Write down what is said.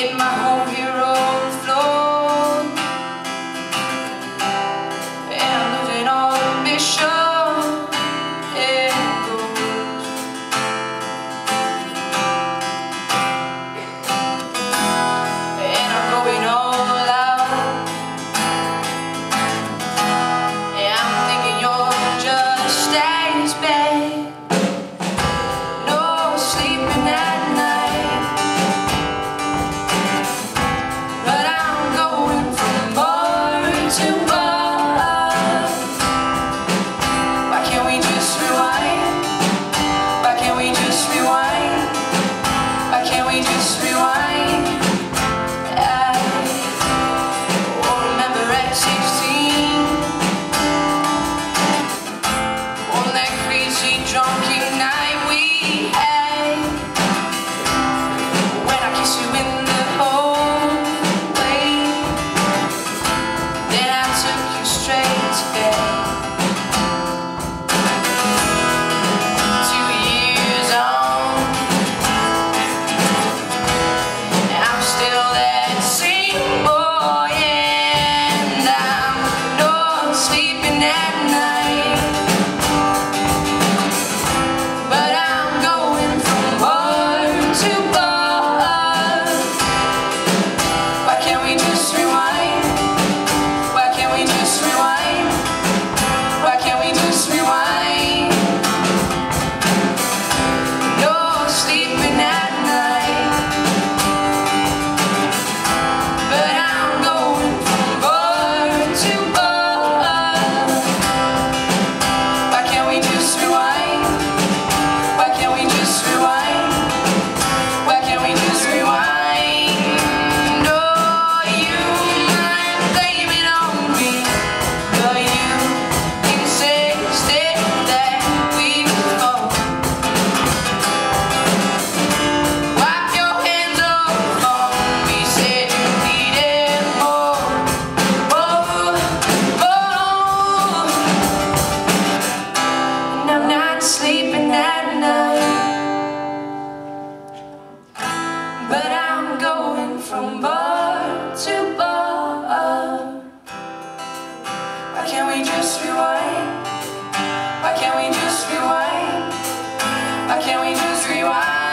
in my home. Why can't we just rewind?